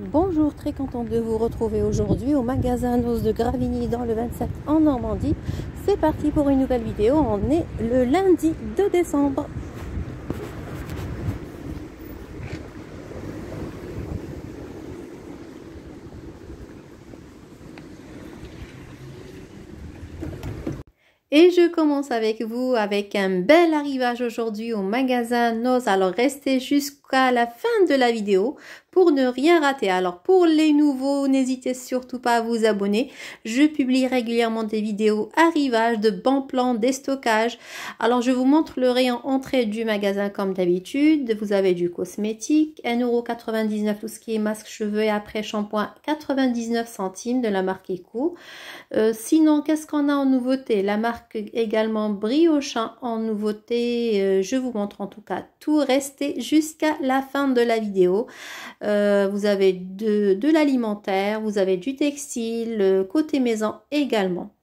Bonjour, très contente de vous retrouver aujourd'hui au magasin Nos de Gravigny dans le 27 en Normandie. C'est parti pour une nouvelle vidéo. On est le lundi 2 décembre. Et je commence avec vous avec un bel arrivage aujourd'hui au magasin Nos. Alors restez jusqu'à la fin de la vidéo pour ne rien rater. Alors pour les nouveaux, n'hésitez surtout pas à vous abonner. Je publie régulièrement des vidéos arrivage, de bons plans, déstockage. Alors je vous montre le rayon entrée du magasin comme d'habitude. Vous avez du cosmétique, 1,99€ tout ce qui est masque, cheveux et après shampoing, 99 centimes de la marque Eco. Euh, sinon, qu'est-ce qu'on a en nouveauté? La marque également Briochin en nouveauté. Euh, je vous montre en tout cas tout. Restez jusqu'à la fin de la vidéo. Euh, vous avez de, l'alimentaire, vous avez du textile, côté maison également.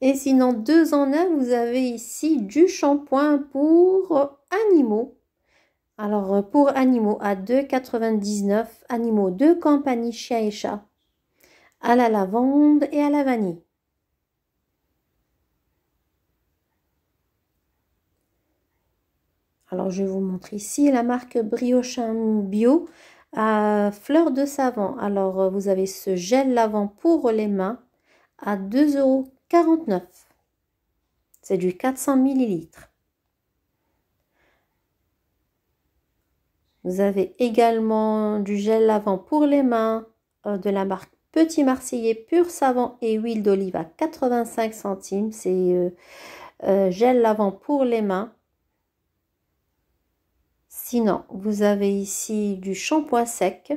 Et sinon, deux en un, vous avez ici du shampoing pour animaux. Alors, pour animaux à 2,99, animaux de compagnie chien et chat, à la lavande et à la vanille. Alors, je vous montre ici la marque Briochin Bio à fleur de savon. Alors, vous avez ce gel lavant pour les mains à 2,49€. C'est du 400 ml. Vous avez également du gel lavant pour les mains euh, de la marque Petit Marseillais pur savon et huile d'olive à 85 centimes. C'est euh, euh, gel lavant pour les mains Sinon, vous avez ici du shampoing sec.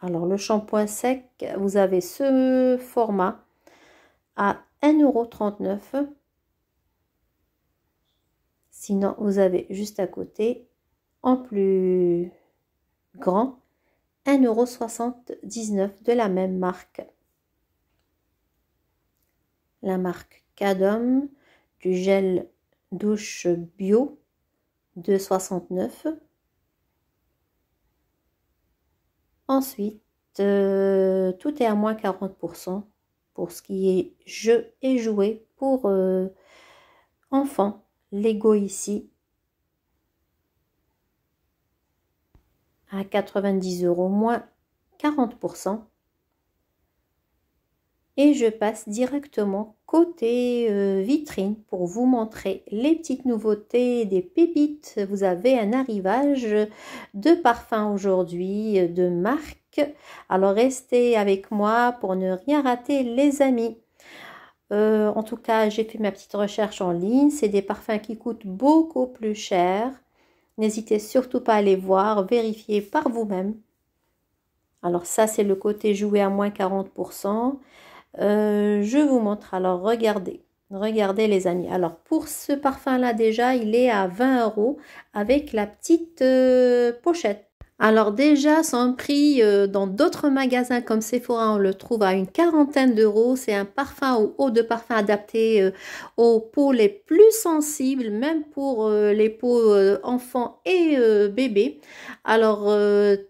Alors, le shampoing sec, vous avez ce format à 1,39€. Sinon, vous avez juste à côté, en plus grand, 1,79€ de la même marque. La marque Cadom, du gel douche bio de 69. Ensuite, euh, tout est à moins 40% pour ce qui est jeu et jouets pour euh, enfants. Lego ici à 90 euros moins 40%. Et je passe directement côté euh, vitrine pour vous montrer les petites nouveautés des pépites. Vous avez un arrivage de parfum aujourd'hui euh, de marque. Alors restez avec moi pour ne rien rater les amis. Euh, en tout cas, j'ai fait ma petite recherche en ligne. C'est des parfums qui coûtent beaucoup plus cher. N'hésitez surtout pas à les voir, vérifier par vous-même. Alors ça, c'est le côté joué à moins 40%. Euh, je vous montre. Alors, regardez. Regardez les amis. Alors, pour ce parfum-là, déjà, il est à 20 euros avec la petite euh, pochette. Alors déjà, son prix euh, dans d'autres magasins comme Sephora, on le trouve à une quarantaine d'euros. C'est un parfum ou eau de parfum adapté aux peaux les plus sensibles, même pour les peaux enfants et bébés. Alors,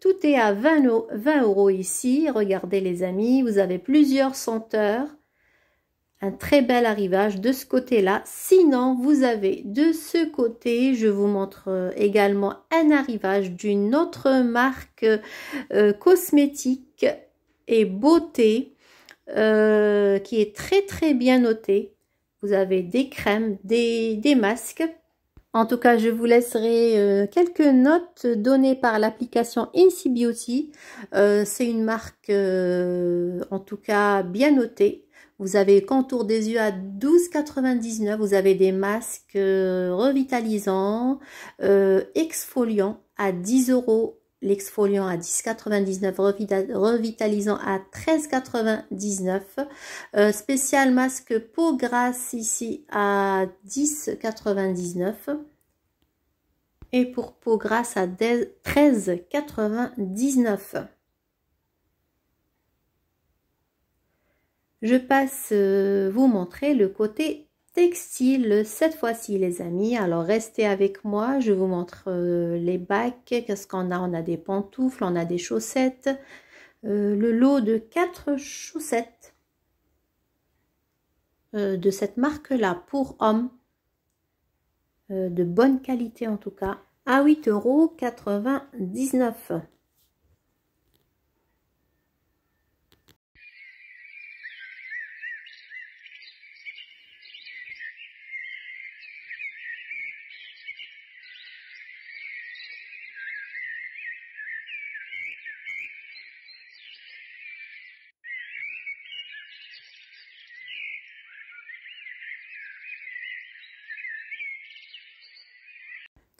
tout est à 20, 20 euros ici. Regardez les amis, vous avez plusieurs senteurs un très bel arrivage de ce côté-là. Sinon, vous avez de ce côté, je vous montre euh, également un arrivage d'une autre marque euh, cosmétique et beauté euh, qui est très très bien notée. Vous avez des crèmes, des, des masques. En tout cas, je vous laisserai quelques notes données par l'application Incy Beauty. C'est une marque, en tout cas, bien notée. Vous avez contour des yeux à 12,99. Vous avez des masques euh, revitalisants, euh, exfoliants à 10 euros. L'exfoliant à 10,99, revitalisant à 13,99. Euh, spécial masque peau grasse ici à 10,99. Et pour peau grasse à 13,99. Je passe euh, vous montrer le côté textile. Cette fois-ci les amis alors restez avec moi. Je vous montre euh, les bacs. Qu'est-ce qu'on a? On a des pantoufles on a des chaussettes. Euh, le lot de quatre chaussettes de cette marque là pour hommes. De bonne qualité en tout cas. À 8,99 euros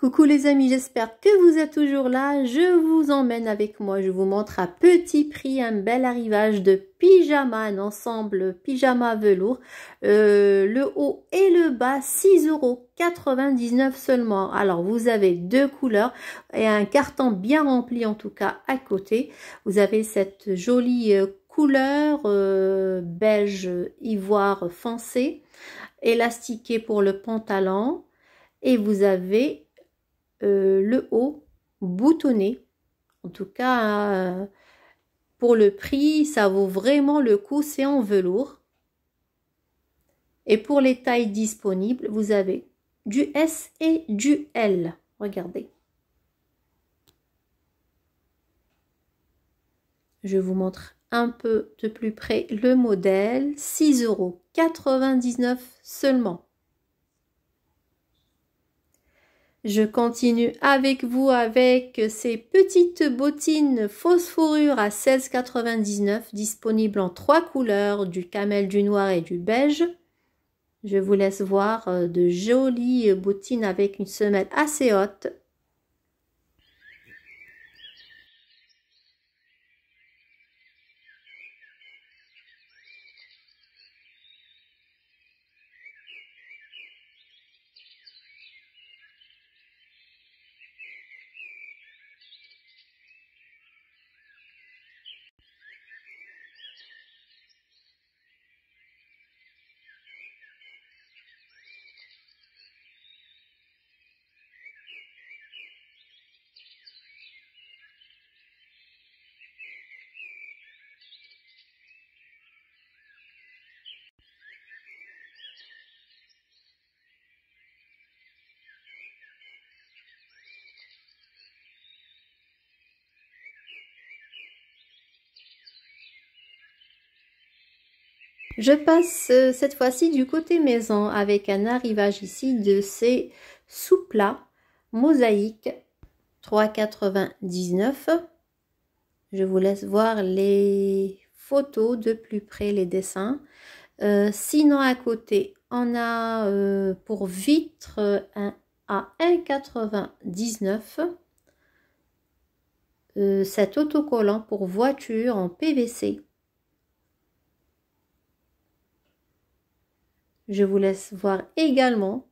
Coucou les amis, j'espère que vous êtes toujours là. Je vous emmène avec moi, je vous montre à petit prix un bel arrivage de pyjama, un ensemble pyjama velours. Euh, le haut et le bas, 6,99€ seulement. Alors vous avez deux couleurs et un carton bien rempli en tout cas à côté. Vous avez cette jolie euh, couleur euh, beige ivoire foncé, élastiqué pour le pantalon. Et vous avez euh, le haut boutonné. En tout cas, euh, pour le prix, ça vaut vraiment le coup, c'est en velours. Et pour les tailles disponibles, vous avez du S et du L. Regardez. Je vous montre un peu de plus près le modèle. 6,99 euros seulement. Je continue avec vous avec ces petites bottines fourrure à 16,99 disponibles en trois couleurs, du camel, du noir et du beige. Je vous laisse voir de jolies bottines avec une semelle assez haute Je passe euh, cette fois-ci du côté maison avec un arrivage ici de ces sous-plats mosaïques 3,99. Je vous laisse voir les photos de plus près, les dessins. Euh, sinon à côté, on a euh, pour vitre un, à 1,99 cet autocollant pour voiture en PVC Je vous laisse voir également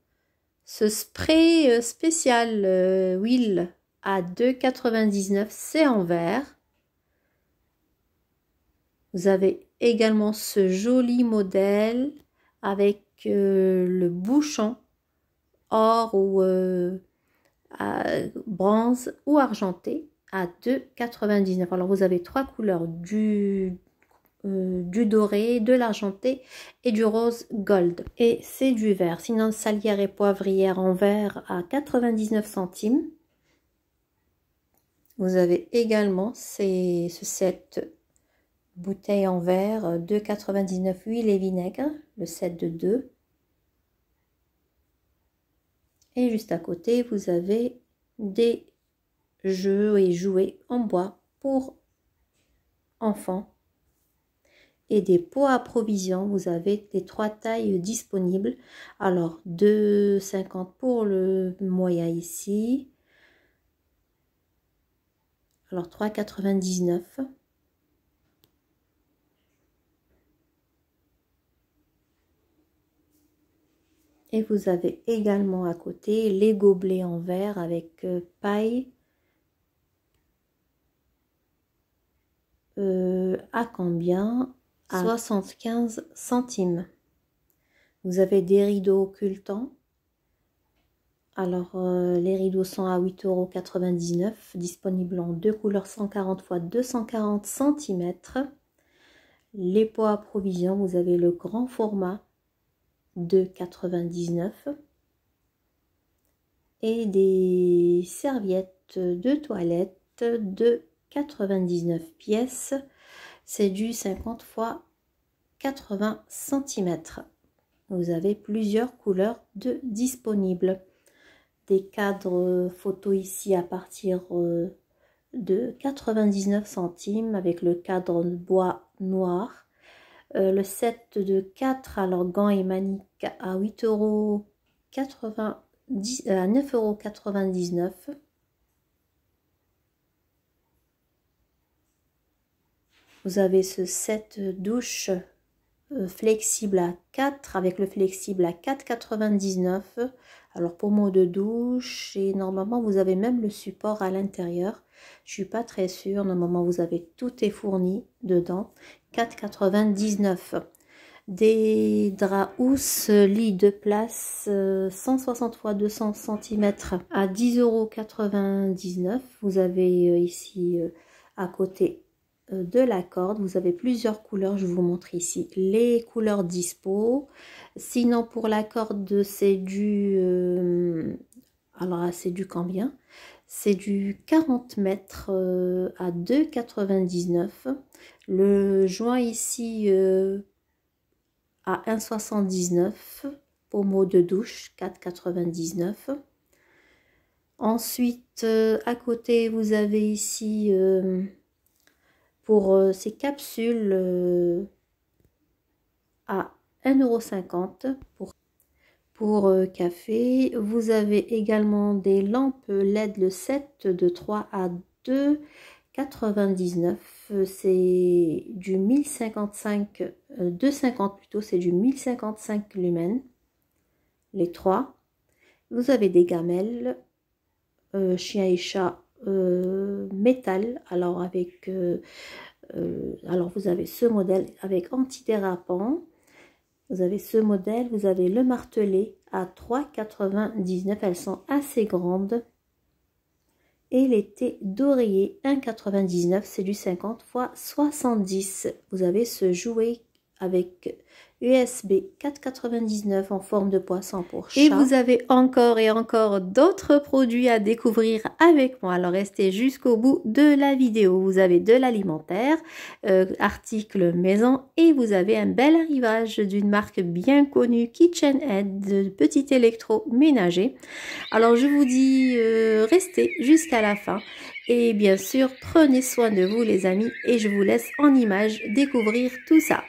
ce spray euh, spécial euh, à 2,99. C'est en verre. Vous avez également ce joli modèle avec euh, le bouchon or ou bronze ou argenté à 2,99. Alors vous avez trois couleurs du euh, du doré, de l'argenté et du rose gold. Et c'est du vert. Sinon, salière et poivrière en vert à 99 centimes. Vous avez également ces, ce set bouteille en verre 2,99 huile et vinaigre, le set de 2. Et juste à côté, vous avez des jeux et jouets en bois pour enfants et des pots à provision. Vous avez les trois tailles disponibles. Alors 2,50 pour le moyen ici. Alors 3,99. Et vous avez également à côté les gobelets en verre avec euh, paille euh, à combien? 75 centimes. Vous avez des rideaux occultants. Alors, euh, les rideaux sont à 8,99€, disponibles en deux couleurs 140 x 240 cm. Les pots à provision, vous avez le grand format de 99 et des serviettes de toilette de 99 pièces. C'est du 50 x 80 cm. Vous avez plusieurs couleurs de disponibles. Des cadres photos ici à partir euh, de 99 centimes avec le cadre bois noir. Euh, le set de 4 alors gants et maniques à 8 euros à 9,99 euros. Vous avez ce set douche euh, flexible à 4 avec le flexible à 4,99 alors pour mot de douche et normalement vous avez même le support à l'intérieur. Je suis pas très sûre normalement vous avez tout est fourni dedans. 4,99 des draps housse lit de place 160 x 200 cm à 10,99 vous avez euh, ici euh, à côté de la corde. Vous avez plusieurs couleurs, je vous montre ici les couleurs dispo. Sinon pour la corde c'est du... Euh, alors c'est du combien? C'est du 40 mètres euh, à 2,99. Le joint ici à 1,79 pommeau de douche 4,99. Ensuite, à côté, vous avez ici euh, ces capsules euh, à 1,50€ pour, euh, café. Vous avez également des lampes LED le 7 de 3 à 2,99. C'est du 1055, 250 plutôt, c'est du 1055 lumens. Les trois. Vous avez des gamelles, chien et chat euh, métal. Alors avec euh, euh, alors vous avez ce modèle avec antidérapant. Vous avez ce modèle, vous avez le martelé à 3,99. Elles sont assez grandes. Et l'été d'oreiller 1,99. C'est du 50 x 70. Vous avez ce jouet avec USB 4,99 en forme de poisson pour chat. Et vous avez encore et encore d'autres produits à découvrir avec moi. Alors restez jusqu'au bout de la vidéo. Vous avez de l'alimentaire, euh, articles maison et vous avez un bel arrivage d'une marque bien connue KitchenAid de petit électroménager. Alors je vous dis euh, restez jusqu'à la fin. Et bien sûr, prenez soin de vous les amis et je vous laisse en images découvrir tout ça.